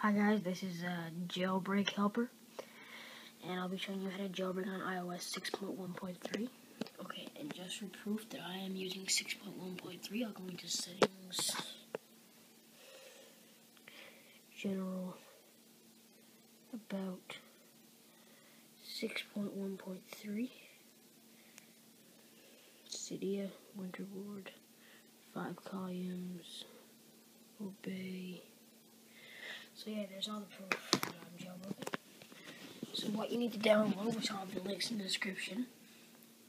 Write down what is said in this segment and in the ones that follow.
Hi guys, this is uh, Jailbreak Helper, and I'll be showing you how to jailbreak on iOS 6.1.3. Okay, and just for proof that I am using 6.1.3, I'll go into Settings, General, About, 6.1.3, Cydia, Winterboard, 5 columns, Obey, so yeah, there's all the proof that I'm jailbroken. So what you need to download, which I'll have the links in the description,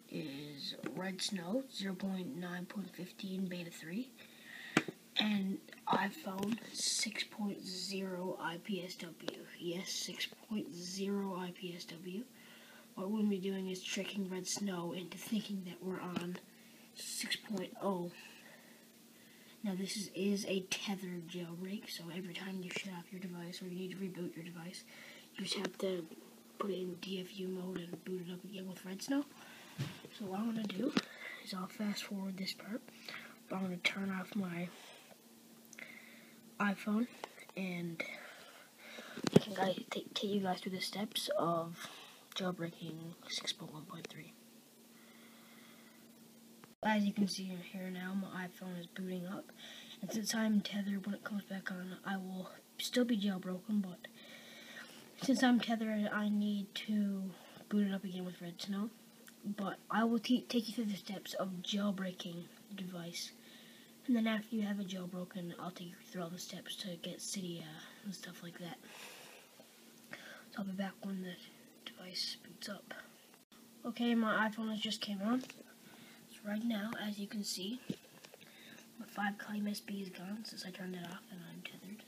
is Redsn0w 0.9.15 Beta 3 and iPhone 6.0 IPSW. Yes, 6.0 IPSW. What we'll be doing is tricking Redsn0w into thinking that we're on 6.0 now this is, is a tethered jailbreak, so every time you shut off your device or you need to reboot your device, you just have to put it in DFU mode and boot it up again with Redsn0w. So what I'm going to do is I'll fast forward this part. I'm going to turn off my iPhone and I can guys, take, take you guys through the steps of jailbreaking 6.1.3. As you can see here now, my iPhone is booting up. And since I'm tethered, when it comes back on, I will still be jailbroken, but since I'm tethered, I need to boot it up again with Redsn0w. But I will take you through the steps of jailbreaking the device. And then after you have it jailbroken, I'll take you through all the steps to get Cydia uh, and stuff like that. So I'll be back when the device boots up. Okay, my iPhone has just came on right now, as you can see, my 5 column USB is gone since I turned it off and I'm tethered.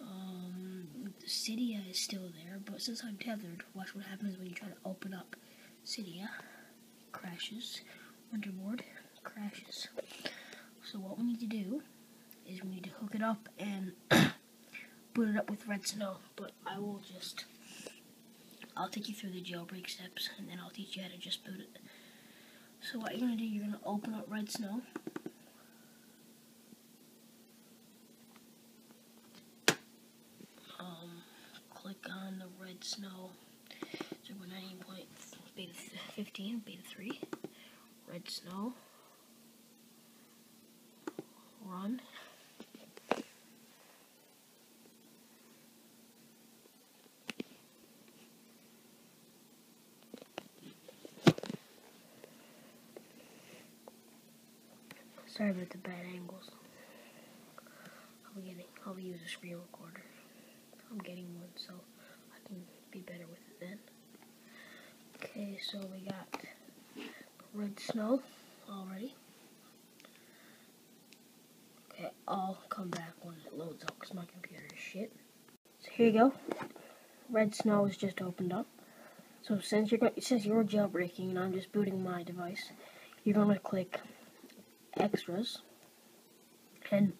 Um, Cydia is still there, but since I'm tethered, watch what happens when you try to open up Cydia. Crashes. Winterboard crashes. So what we need to do is we need to hook it up and boot it up with Redsn0w, but I will just, I'll take you through the jailbreak steps, and then I'll teach you how to just boot it. So what you're going to do, you're going to open up Redsn0w. Um, click on the Redsn0w 0.19 beta 15, beta 3, Redsn0w, run. Sorry about the bad angles. I'll be getting, I'll using a screen recorder. I'm getting one, so I can be better with it then. Okay, so we got Redsn0w already. Okay, I'll come back when it loads up because my computer is shit. So here you go. Redsn0w is just opened up. So since you're since you're jailbreaking and I'm just booting my device, you're gonna click extras. And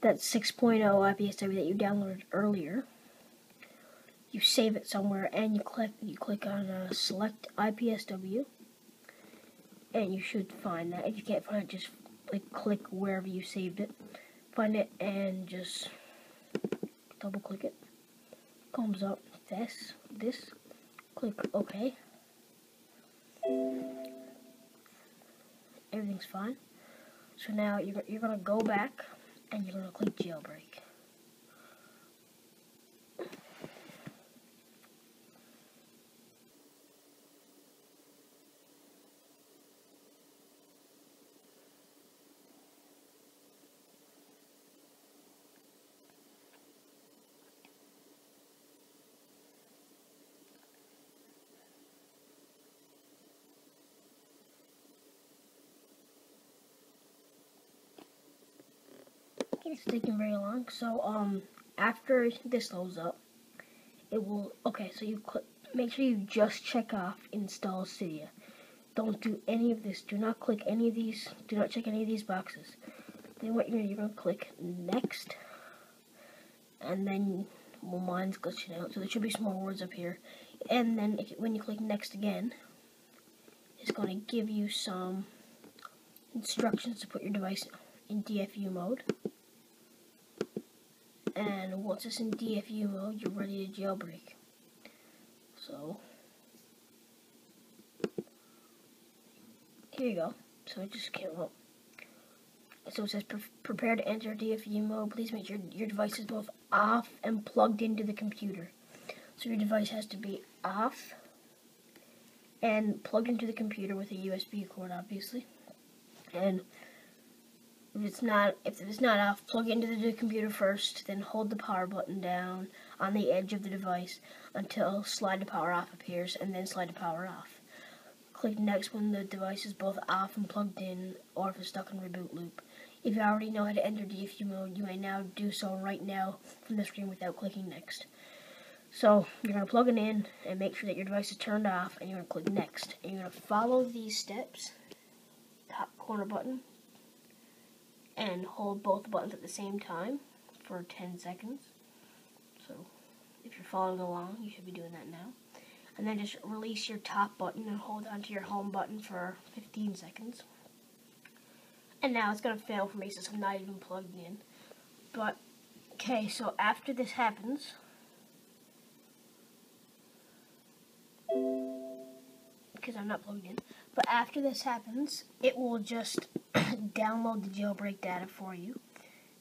that 6.0 IPSW that you downloaded earlier, you save it somewhere and you click you click on uh, select IPSW and you should find that. If you can't find it, just like click wherever you saved it. Find it and just double click it. Comes up this, this, click OK. Everything's fine. So now you're, you're going to go back and you're going to click jailbreak. It's taking very long. So, um, after this loads up, it will, okay, so you click, make sure you just check off install Cydia. Don't do any of this. Do not click any of these. Do not check any of these boxes. Then what you're, you're going to click next. And then, well, mine's glitching out. So there should be some more words up here. And then when you click next again, it's going to give you some instructions to put your device in DFU mode And once it's in DFU mode, you're ready to jailbreak. So, here you go. So it just up. So it says, prepare to enter DFU mode. Please make sure your device is both off and plugged into the computer. So your device has to be off and plugged into the computer with a USB cord, obviously. And if it's not if it's not off, plug it into the computer first, then hold the power button down on the edge of the device until slide to power off appears, and then slide to power off. Click next when the device is both off and plugged in, or if it's stuck in reboot loop. If you already know how to enter DFU mode, you may now do so right now from the screen without clicking next. So you're going to plug it in and make sure that your device is turned off and you're going to click next. And you're going to follow these steps, top corner button, and hold both buttons at the same time for 10 seconds. So if you're following along, you should be doing that now. And then just release your top button and hold onto your home button for 15 seconds. And now it's going to fail for me since I'm not even plugged in. But, okay, so after this happens, because I'm not plugged in. But after this happens, it will just download the jailbreak data for you.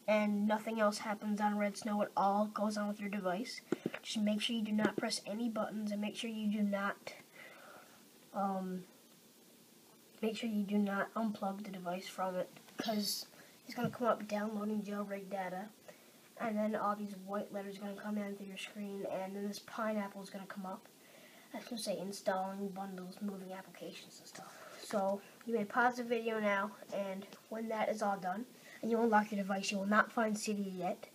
And nothing else happens on Redsn0w at all goes on with your device. Just make sure you do not press any buttons and make sure you do not um, make sure you do not unplug the device from it because it's going to come up downloading jailbreak data and then all these white letters are going to come in through your screen and then this pineapple is going to come up Was going to say installing bundles, moving applications and stuff. So you may pause the video now, and when that is all done, and you unlock your device, you will not find Cydia yet.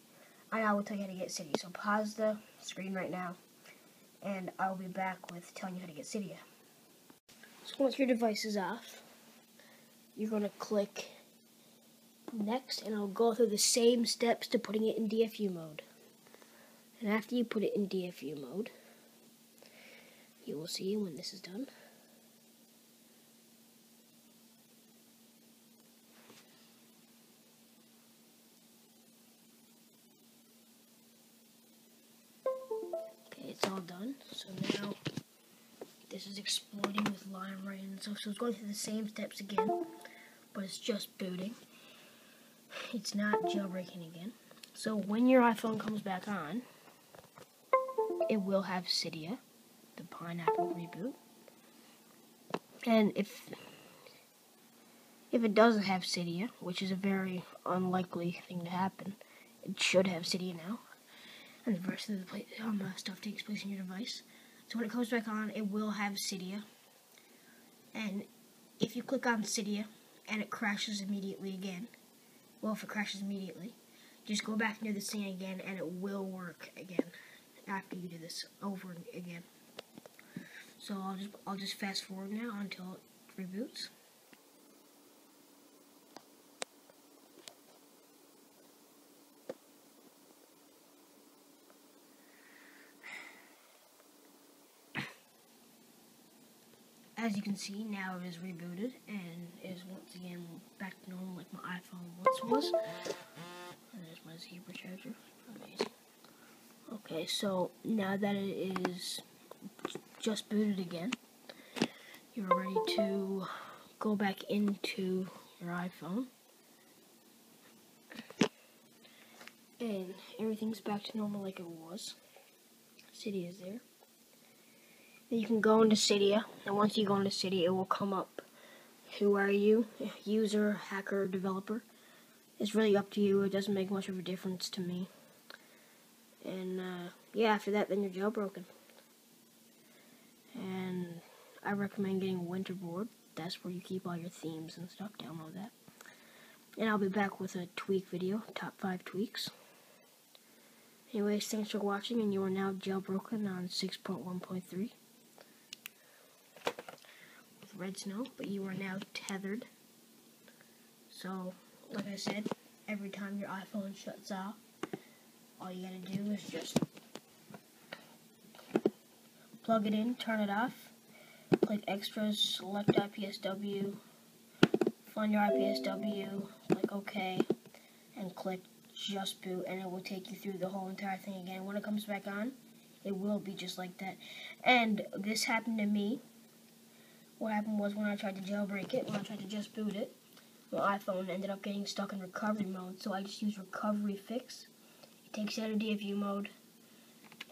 And I will tell you how to get Cydia. So pause the screen right now, and I will be back with telling you how to get Cydia. So once your device is off, you're going to click next, and it'll go through the same steps to putting it in DFU mode. And after you put it in DFU mode, you will see when this is done. Okay, it's all done. So now this is exploding with limera1n and stuff. So it's going through the same steps again, but it's just booting. It's not jailbreaking again. So when your iPhone comes back on, it will have Cydia the Pineapple reboot. And if if it doesn't have Cydia, which is a very unlikely thing to happen, it should have Cydia now. And the rest of the play, um, uh, stuff takes place in your device. So when it comes back on, it will have Cydia. And if you click on Cydia and it crashes immediately again, well, if it crashes immediately, just go back and do this thing again, and it will work again after you do this over again. So I'll just I'll just fast forward now until it reboots. As you can see, now it is rebooted and is once again back to normal like my iPhone once was. And there's my zebra charger. Amazing. Okay, so now that it is just booted again, you're ready to go back into your iPhone. And everything's back to normal like it was. Cydia is there. You can go into Cydia, and once you go into Cydia, it will come up. Who are you? User, hacker, developer. It's really up to you. It doesn't make much of a difference to me. And uh, yeah, after that, then you're jailbroken. And I recommend getting Winterboard. That's where you keep all your themes and stuff. Download that. And I'll be back with a tweak video, top 5 tweaks. Anyways, thanks for watching, and you are now jailbroken on 6.1.3 with Redsn0w, but you are now tethered. So, like I said, every time your iPhone shuts off, all you gotta do is just plug it in, turn it off, click extras, select IPSW, find your IPSW, click OK, and click just boot, and it will take you through the whole entire thing again. When it comes back on, it will be just like that. And this happened to me. What happened was when I tried to jailbreak it, when I tried to just boot it, my iPhone ended up getting stuck in recovery mode, so I just used recovery fix. It takes out of DFU mode,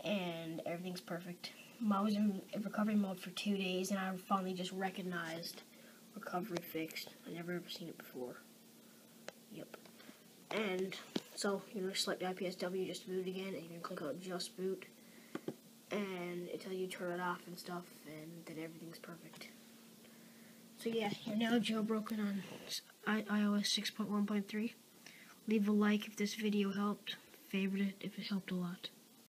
and everything's perfect. I was in recovery mode for two days, and I finally just recognized recovery fixed. I never ever seen it before. Yep. And so you're gonna select IPSW just boot again, and you're gonna click on just boot, and it tells you turn it off and stuff, and then everything's perfect. So yeah, you're now jailbroken on iOS 6.1.3. Leave a like if this video helped. Favorite it if it helped a lot.